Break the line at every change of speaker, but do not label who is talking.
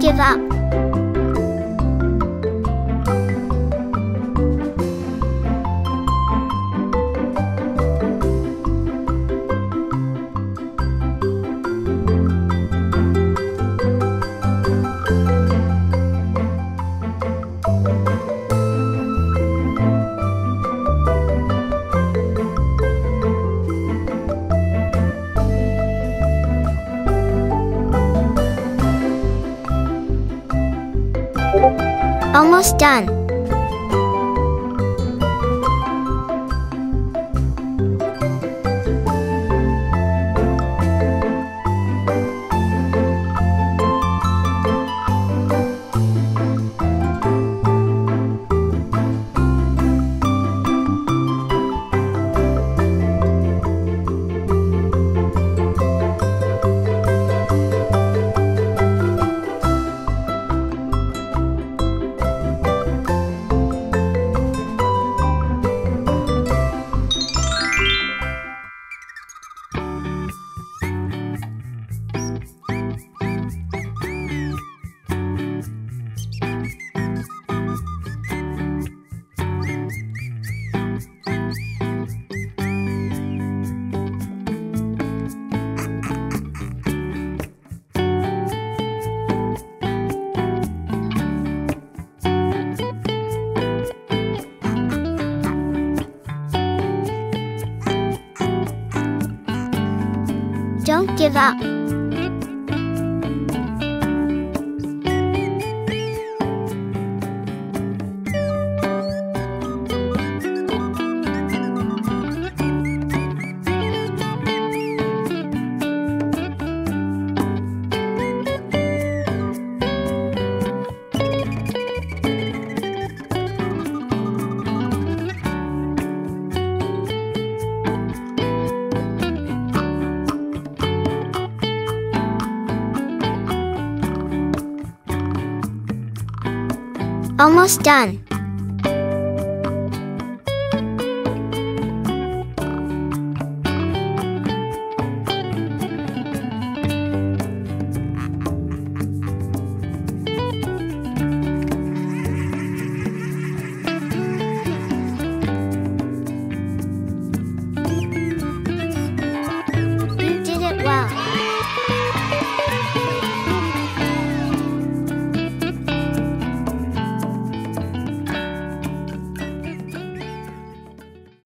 give up Almost done. Don't give up. Almost done.